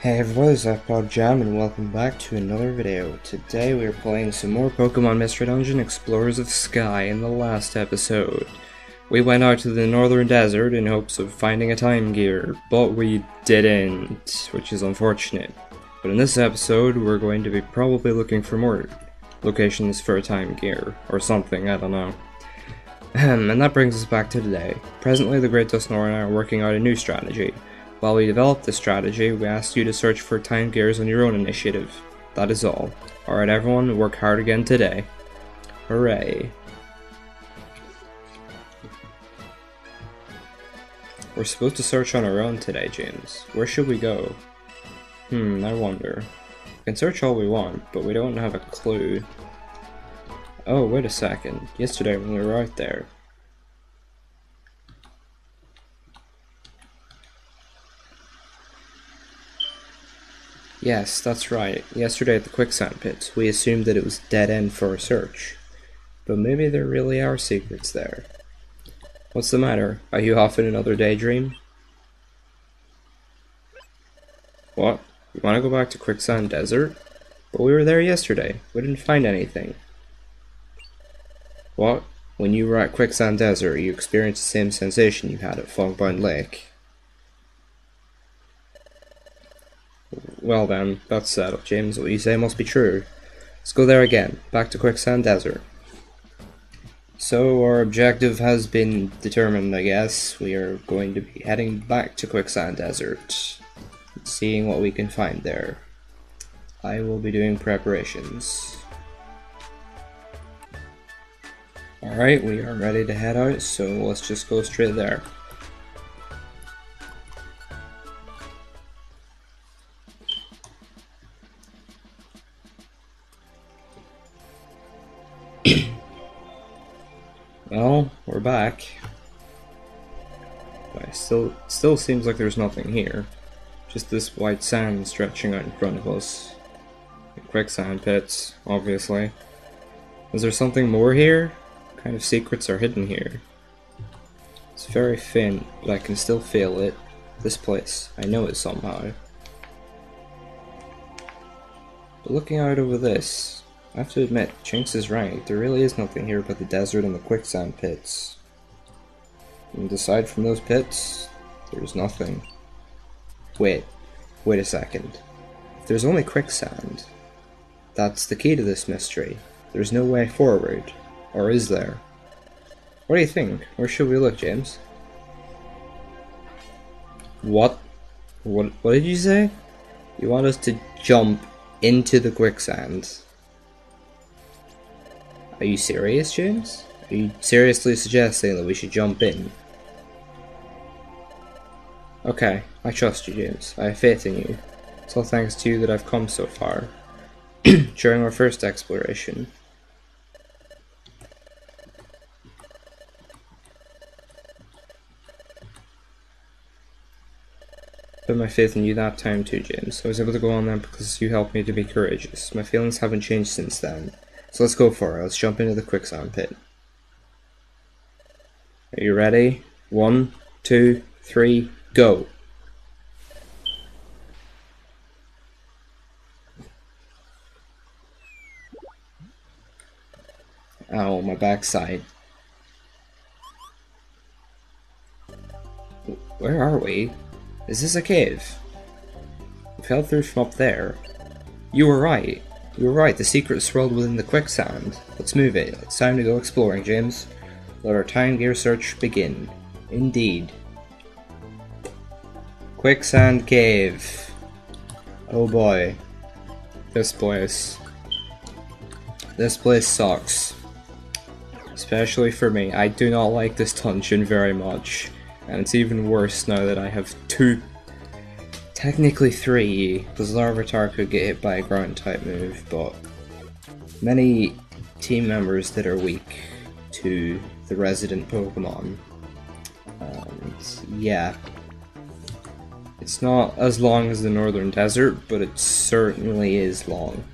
Hey everybody, it's iPod Jam and welcome back to another video. Today we are playing some more Pokemon Mystery Dungeon Explorers of Sky in the last episode. We went out to the Northern Desert in hopes of finding a time gear, but we didn't, which is unfortunate. But in this episode, we're going to be probably looking for more locations for a time gear, or something, I don't know. and that brings us back to today. Presently, the Great Dusknoir and I are working out a new strategy. While we develop this strategy, we ask you to search for time gears on your own initiative. That is all. Alright everyone, work hard again today. Hooray. We're supposed to search on our own today, James. Where should we go? Hmm, I wonder. We can search all we want, but we don't have a clue. Oh, wait a second. Yesterday when we were out there, Yes, that's right. Yesterday at the quicksand pits, we assumed that it was dead end for a search. But maybe there really are secrets there. What's the matter? Are you off in another daydream? What? You want to go back to Quicksand Desert? But we were there yesterday. We didn't find anything. What? When you were at Quicksand Desert, you experienced the same sensation you had at Fogbound Lake. Well then, that's settled, James. What you say must be true. Let's go there again, back to Quicksand Desert. So our objective has been determined, I guess. We are going to be heading back to Quicksand Desert, seeing what we can find there. I will be doing preparations. Alright, we are ready to head out, so let's just go straight there. Well, we're back. But it still still seems like there's nothing here. Just this white sand stretching out in front of us. Quicksand pits, obviously. Is there something more here? What kind of secrets are hidden here? It's very thin, but I can still feel it. This place. I know it somehow. But looking out over this, I have to admit, Shinx is right. There really is nothing here but the desert and the quicksand pits. And aside from those pits, there's nothing. Wait, wait a second. If there's only quicksand, that's the key to this mystery. There's no way forward. Or is there? What do you think? Where should we look, James? What? What, what did you say? You want us to jump into the quicksand? Are you serious, James? Are you seriously suggesting that we should jump in? Okay, I trust you, James. I have faith in you. It's all thanks to you that I've come so far. During our first exploration. Put my faith in you that time too, James. I was able to go on that because you helped me to be courageous. My feelings haven't changed since then. So let's go for it. Let's jump into the quicksand pit. Are you ready? One, two, three, go. Ow, my backside. Where are we? Is this a cave? We fell through from up there. You were right. You were right, the secret swirled within the quicksand. Let's move it. It's time to go exploring, James. Let our time gear search begin. Indeed. Quicksand Cave. Oh boy. This place. This place sucks. Especially for me. I do not like this dungeon very much. And it's even worse now that I have two Technically three, because Larvitar could get hit by a ground type move, but many team members that are weak to the resident Pokemon. Um, and yeah. It's not as long as the Northern Desert, but it certainly is long.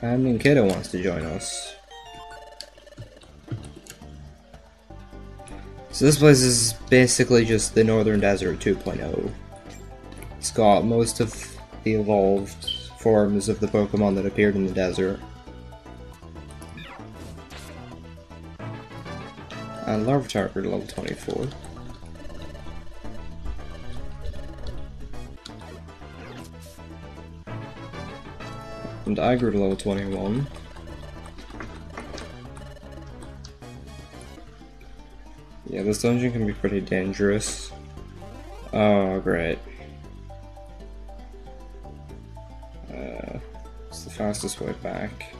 And Ninkito wants to join us. So this place is basically just the Northern Desert 2.0. It's got most of the evolved forms of the Pokemon that appeared in the desert. And Larvitar level 24. And I grew to level 21. Yeah, this dungeon can be pretty dangerous. Oh, great. Uh, it's the fastest way back.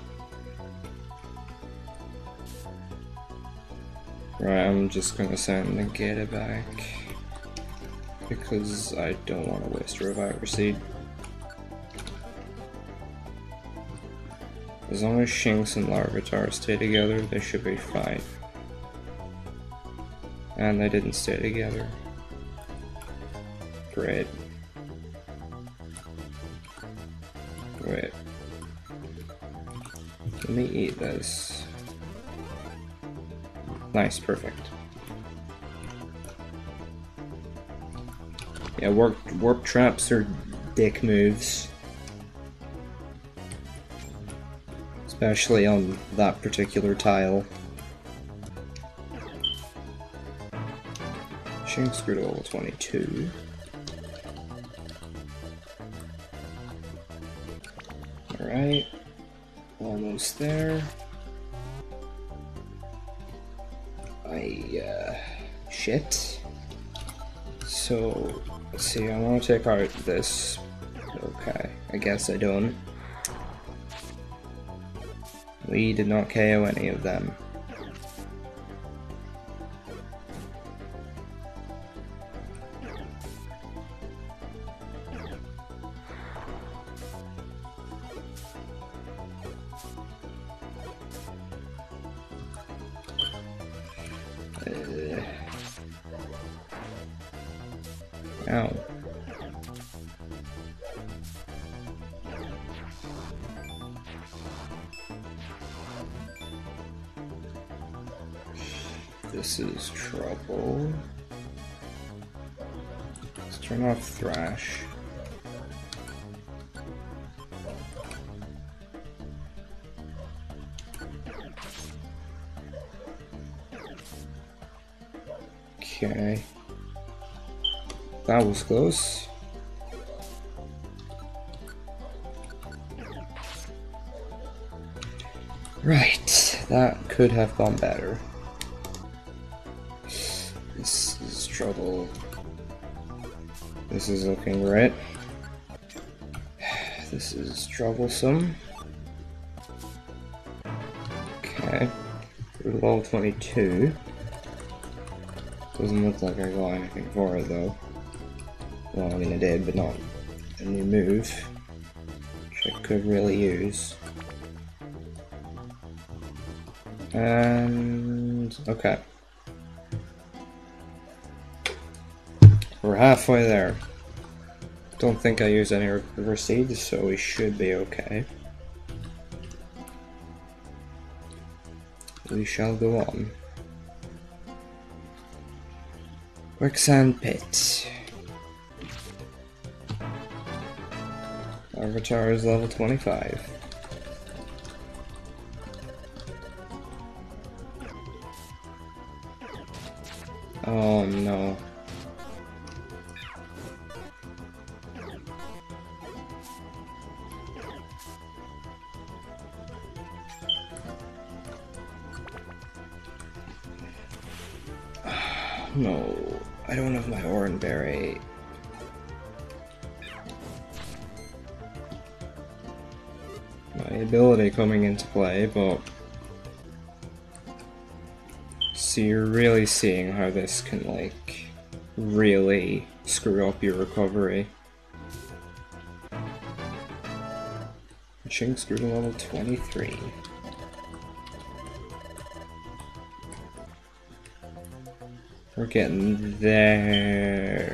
Right, I'm just gonna send Negata back. Because I don't want to waste a Reviver Seed. As long as Shinx and Larvitar stay together, they should be fine. And they didn't stay together. Great. Wait. Let me eat this. Nice, perfect. Yeah, warp, warp traps are dick moves. Especially on that particular tile. To level 22. Alright. Almost there. I, uh, shit. So, let's see, I want to take out this. Okay, I guess I don't. We did not KO any of them. Ow. This is trouble. Let's turn off Thrash. That was close. Right, that could have gone better. This is trouble. This is looking right. This is troublesome. Okay. Level 22. Doesn't look like I got anything for it though. Well, I mean I did, but not a new move. Which I could really use. And... okay. We're halfway there. Don't think I use any Reviver Seeds, so we should be okay. We shall go on. Quicksand Pit. Larvitar is level 25. Oh. No, play, but so you're really seeing how this can like really screw up your recovery. Shinx grew to level 23. We're getting there.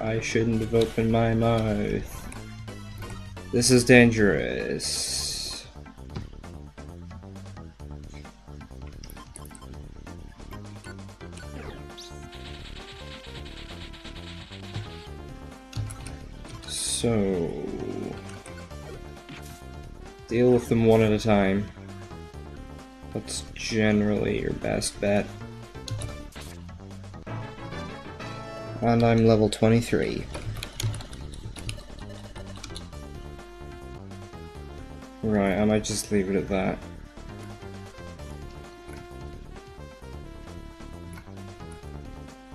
I shouldn't have opened my mouth. This is dangerous. Deal with them one at a time. That's generally your best bet. And I'm level 23. Right, I might just leave it at that.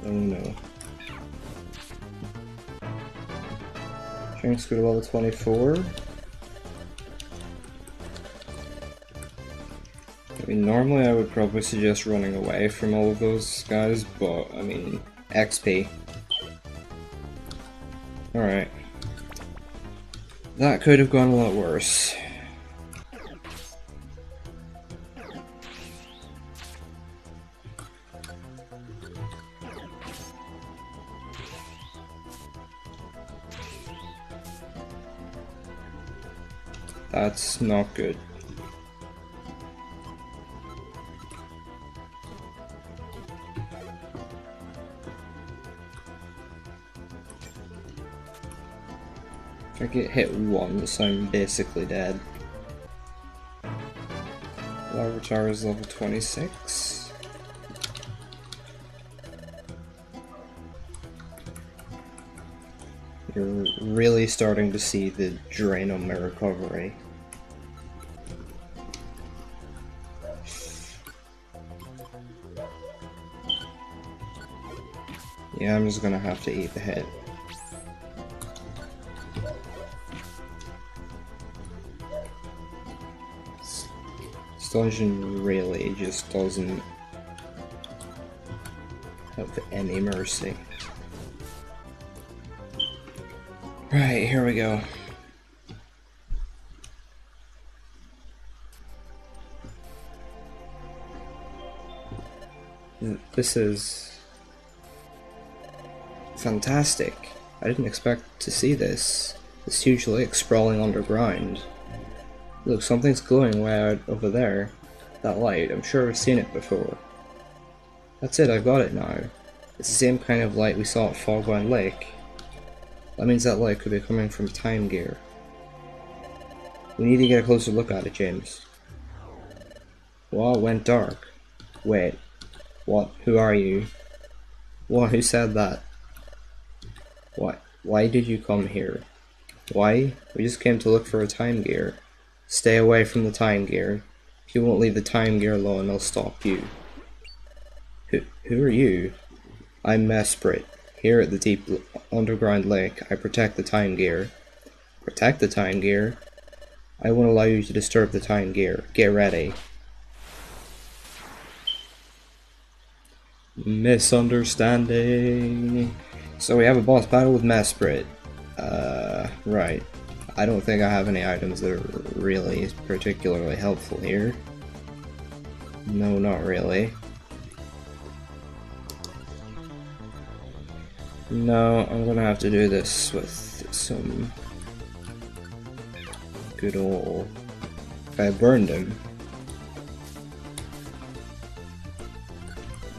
Oh no. Shinx go to level 24. Mean, normally I would probably suggest running away from all of those guys, but, I mean, XP. Alright. That could have gone a lot worse. That's not good. I get hit once, I'm basically dead. Larvitar is level 26. You're really starting to see the drain on my recovery. Yeah, I'm just gonna have to eat the hit. Dungeon really just doesn't have any mercy. Right, here we go. This is fantastic. I didn't expect to see this. This huge lake sprawling underground. Look, something's glowing way out over there. That light, I'm sure I've seen it before. That's it, I've got it now. It's the same kind of light we saw at Fogbound Lake. That means that light could be coming from Time Gear. We need to get a closer look at it, James. Well, it went dark. Wait. What? Who are you? What? Who said that? What? Why did you come here? Why? We just came to look for a time gear. Stay away from the time gear. If you won't leave the time gear alone, I'll stop you. Who, who are you? I'm Mesprit. Here at the deep underground lake, I protect the time gear. Protect the time gear? I won't allow you to disturb the time gear. Get ready. Misunderstanding. So we have a boss battle with Mesprit. Uh, right. I don't think I have any items that are really particularly helpful here. No, not really. No, I'm gonna have to do this with some good old... I burned him.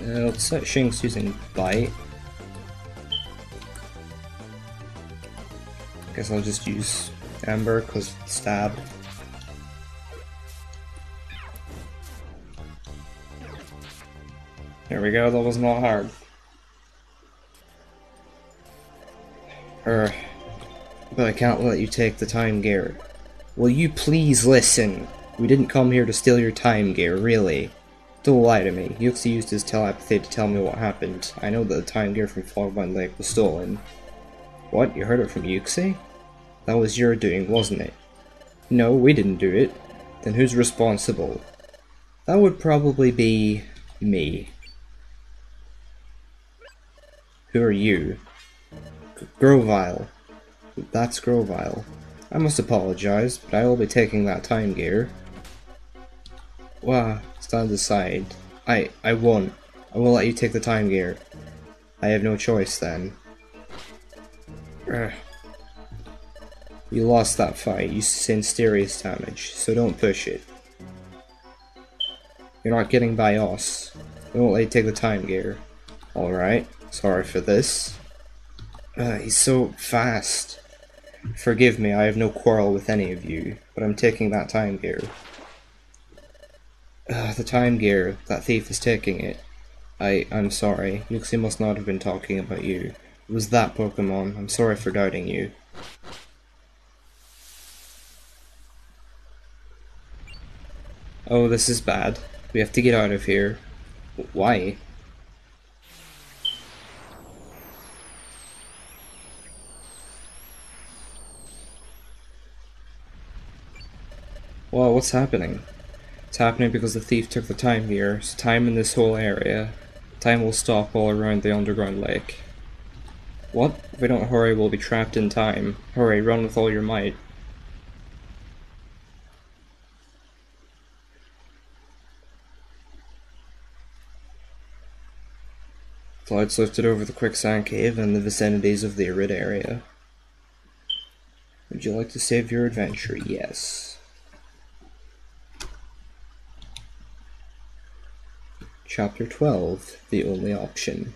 Uh, let's set Shinx using Bite. I Guess I'll just use Ember, because Stab. There we go, that was not hard. Er, but I can't let you take the time gear. Will you please listen? We didn't come here to steal your time gear, really. Don't lie to me. Uxie used his telepathy to tell me what happened. I know that the time gear from Fogbound Lake was stolen. What? You heard it from Uxie? That was your doing, wasn't it? No, we didn't do it. Then who's responsible? That would probably be... me. Who are you? Grovyle. That's Grovyle. I must apologize, but I will be taking that time gear. Wow, stand aside. I I won't. I will let you take the time gear. I have no choice then. Ugh. You lost that fight, you sustained serious damage, so don't push it. You're not getting by us. We won't let you take the time gear. Alright, sorry for this. Uh, he's so fast. Forgive me, I have no quarrel with any of you, but I'm taking that time gear. Uh, the time gear, that thief is taking it. I, I'm sorry, Uxie must not have been talking about you. It was that Pokemon, I'm sorry for doubting you. Oh, this is bad. We have to get out of here. Why? Well, what's happening? It's happening because the thief took the time gear, so time in this whole area. Time will stop all around the underground lake. What? If we don't hurry, we'll be trapped in time. Hurry, run with all your might. Clouds lifted over the quicksand cave and the vicinities of the arid area. Would you like to save your adventure? Yes. Chapter 12 The Only Option.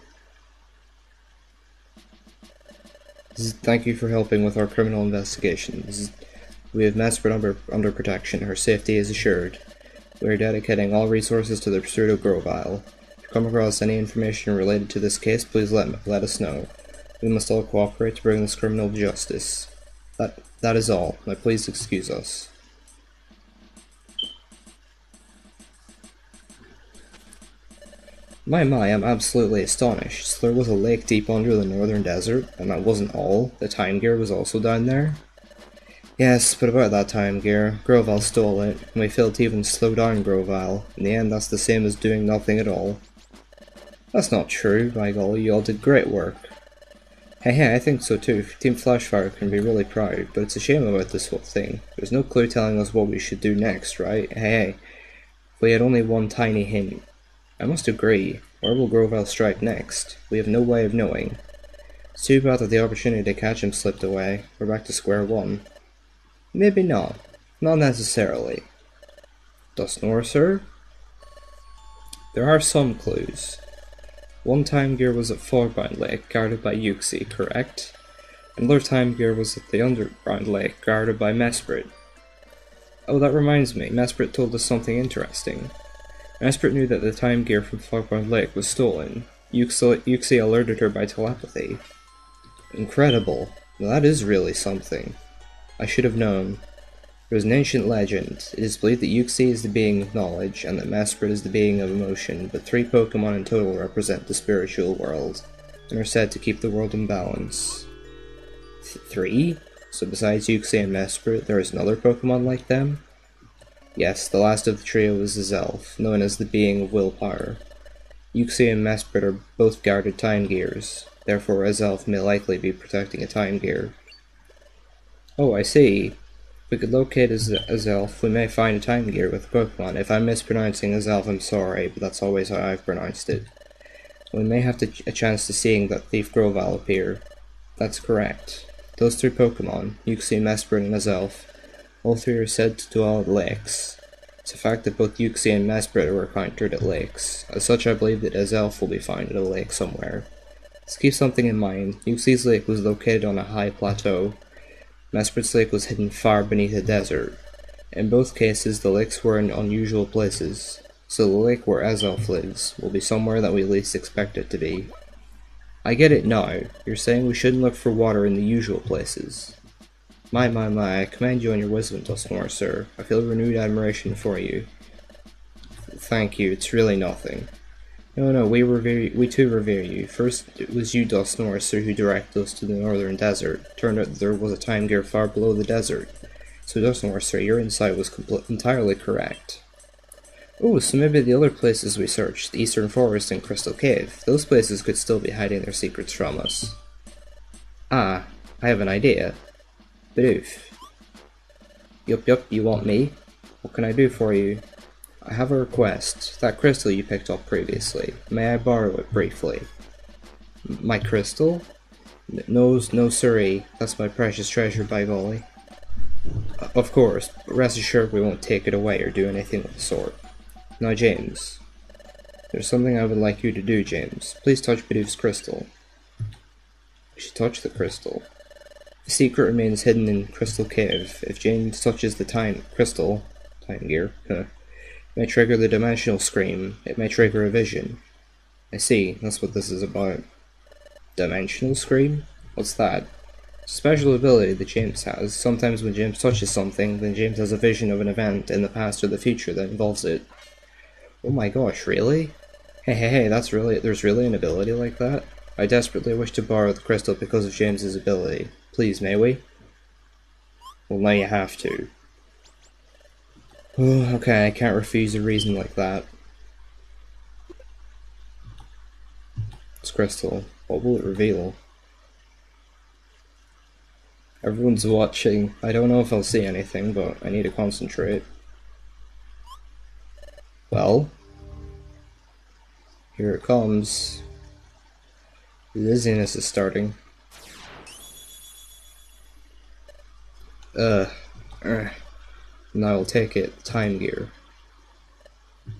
Thank you for helping with our criminal investigations. We have Mesprit under, under protection. Her safety is assured. We are dedicating all resources to the pursuit of Grovyle come across any information related to this case, please let, let us know. We must all cooperate to bring this criminal to justice. That, that is all. Now please excuse us. My, my, I'm absolutely astonished. So there was a lake deep under the northern desert, and that wasn't all. The time gear was also down there. Yes, but about that time gear, Grovyle stole it, and we failed to even slow down Grovyle. In the end, that's the same as doing nothing at all. That's not true, by golly, you all did great work. Hey, hey, I think so too. Team Flashfire can be really proud, but it's a shame about this whole thing. There's no clue telling us what we should do next, right? Hey, hey. If we had only one tiny hint. I must agree. Where will Grovyle strike next? We have no way of knowing. It's too bad that the opportunity to catch him slipped away. We're back to square one. Maybe not. Not necessarily. Dusknoir, sir? There are some clues. One time gear was at Fogbound Lake, guarded by Uxie, correct? Another time gear was at the underground lake, guarded by Mesprit. Oh, that reminds me, Mesprit told us something interesting. Mesprit knew that the time gear from Fogbound Lake was stolen. Uxie alerted her by telepathy. Incredible. That is really something. I should have known. There is an ancient legend. It is believed that Uxie is the being of knowledge, and that Mesprit is the being of emotion, but three Pokemon in total represent the spiritual world, and are said to keep the world in balance. Th three? So besides Uxie and Mesprit, there is another Pokemon like them? Yes, the last of the trio is Azelf, known as the being of willpower. Uxie and Mesprit are both guarded time gears, therefore Azelf may likely be protecting a time gear. Oh, I see we could locate Azelf, we may find a time gear with Pokemon. If I'm mispronouncing Azelf, I'm sorry, but that's always how I've pronounced it. We may have to, a chance to seeing that Thief Grovyle appear. That's correct. Those three Pokemon, Uxie, Mesprit, and Azelf, all three are said to dwell at lakes. It's a fact that both Uxie and Mesprit were encountered at lakes. As such, I believe that Azelf will be found at a lake somewhere. Let's keep something in mind. Uxie's lake was located on a high plateau, Mesprit's lake was hidden far beneath a desert. In both cases, the lakes were in unusual places, so the lake where Azelf lives will be somewhere that we least expect it to be. I get it now. You're saying we shouldn't look for water in the usual places. My, my, my, I commend you on your wisdom, Dusknoir, sir. I feel renewed admiration for you. Thank you, it's really nothing. No, no, we revere we too revere you. First, it was you, sir, who directed us to the northern desert. Turned out there was a time gear far below the desert. So, sir, your insight was entirely correct. Oh, so maybe the other places we searched, the Eastern Forest and Crystal Cave, those places could still be hiding their secrets from us. Ah, I have an idea. Bidoof. Yup, yup, you want me? What can I do for you? I have a request. That crystal you picked up previously, may I borrow it briefly? My crystal? No, no siree. That's my precious treasure by golly. Uh, of course, but rest assured we won't take it away or do anything of the sort. Now, James. There's something I would like you to do, James. Please touch Bidoof's crystal. She touched the crystal. The secret remains hidden in Crystal Cave. If James touches the time crystal, time gear, huh, may trigger the dimensional scream. It may trigger a vision. I see, that's what this is about. Dimensional scream? What's that? Special ability that James has. Sometimes when James touches something, then James has a vision of an event in the past or the future that involves it. Oh my gosh, really? Hey, hey, hey, that's really- there's really an ability like that? I desperately wish to borrow the crystal because of James's ability. Please, may we? Well, now you have to. Okay, I can't refuse a reason like that. This crystal, what will it reveal? Everyone's watching. I don't know if I'll see anything, but I need to concentrate. Well, here it comes. Dizziness is starting. Uh, uh, no, I'll take it. Time gear.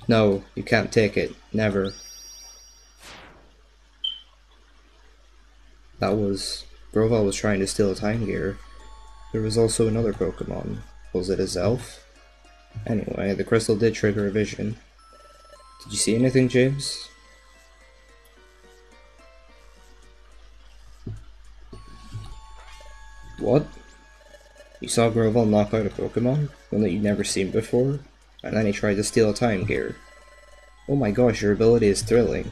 No, you can't take it. Never. That was... Grovyle was trying to steal a time gear. There was also another Pokemon. Was it Azelf? Anyway, the crystal did trigger a vision. Did you see anything, James? What? You saw Grovyle knock out a Pokemon? One that you'd never seen before? And then he tried to steal a time gear. Oh my gosh, your ability is thrilling.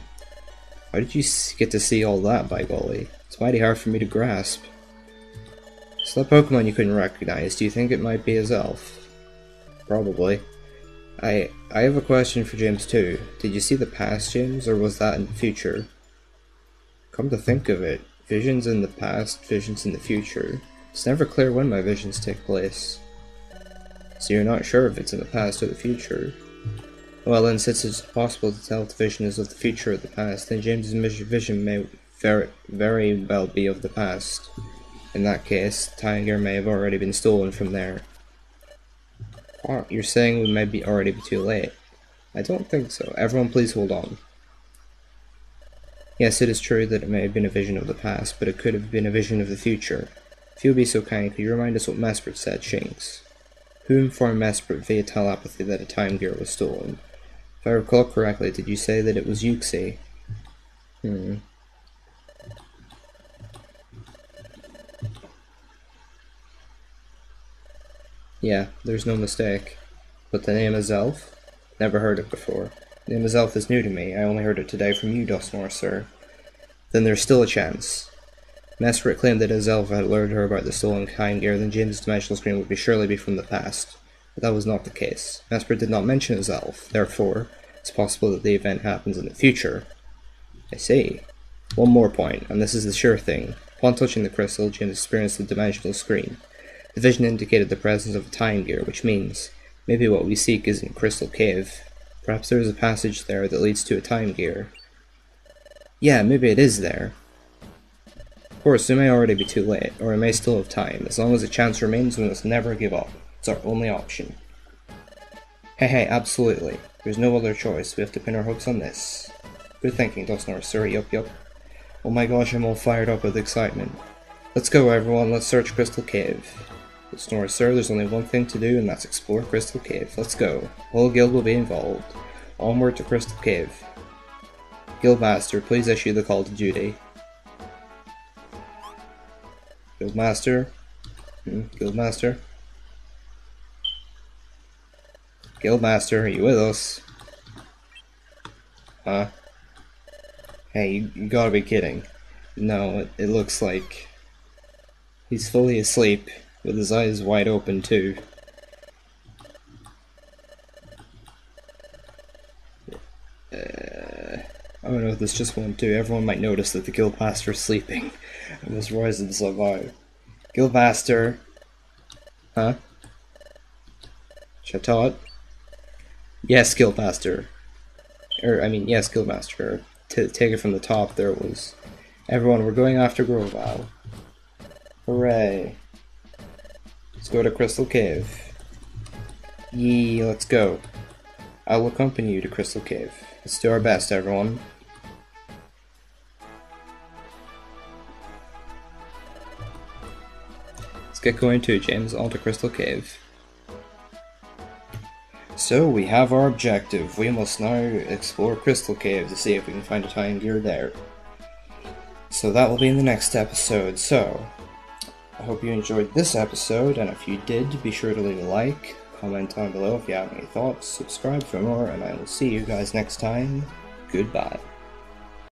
How did you get to see all that, by golly? It's mighty hard for me to grasp. So that Pokemon you couldn't recognize, do you think it might be Azelf? Probably. I I have a question for James too. Did you see the past, James, or was that in the future? Come to think of it, visions in the past, visions in the future. It's never clear when my visions take place. So you're not sure if it's in the past or the future. Well then, since it's possible to tell if the vision is of the future or the past, then James's vision may very, very well be of the past. In that case, Tiger may have already been stolen from there. Oh, you're saying we may be already be too late? I don't think so. Everyone please hold on. Yes, it is true that it may have been a vision of the past, but it could have been a vision of the future. If you will be so kind, could you remind us what Mesprit said, Shinx? Who informed Mesprit via telepathy that a time gear was stolen? If I recall correctly, did you say that it was Uxie? Hmm. Yeah, there's no mistake. But the name Azelf? Never heard it before. The name Azelf is new to me. I only heard it today from you, Dusknoir, sir. Then there's still a chance. Mesprit claimed that Azelf had alerted her about the stolen time gear, then James' dimensional scream would be surely be from the past. But that was not the case. Mesprit did not mention Azelf, therefore, it's possible that the event happens in the future. I see. One more point, and this is the sure thing. Upon touching the crystal, James experienced the dimensional scream. The vision indicated the presence of a time gear, which means maybe what we seek is in Crystal Cave. Perhaps there is a passage there that leads to a time gear. Yeah, maybe it is there. Course, it may already be too late, or it may still have time. As long as a chance remains, we must never give up. It's our only option. Hey, hey, absolutely. There's no other choice. We have to pin our hopes on this. Good thinking, Dusknoir, sir. Yup, yup. Oh my gosh, I'm all fired up with excitement. Let's go, everyone. Let's search Crystal Cave. Dusknoir, sir, there's only one thing to do, and that's explore Crystal Cave. Let's go. The whole guild will be involved. Onward to Crystal Cave. Guildmaster, please issue the call to duty. Guildmaster? Hmm, Guildmaster? Guildmaster, are you with us? Huh? Hey, you, you gotta be kidding. No, it, it looks like he's fully asleep, with his eyes wide open too. Uh, I don't know if this just won't do. Everyone might notice that the Guildmaster is sleeping and was rising to survive. Guildmaster! Huh? Chatot? Yes, Guildmaster. Or, I mean, yes, Guildmaster. To take it from the top, there was... Everyone, we're going after Grovyle. Hooray. Let's go to Crystal Cave. Yee, let's go. I will accompany you to Crystal Cave. Let's do our best, everyone. Get going to James. Alta Crystal Cave. So we have our objective. We must now explore Crystal Cave to see if we can find a time gear there. So that will be in the next episode. So I hope you enjoyed this episode, and if you did, be sure to leave a like, comment down below if you have any thoughts, subscribe for more, and I will see you guys next time. Goodbye.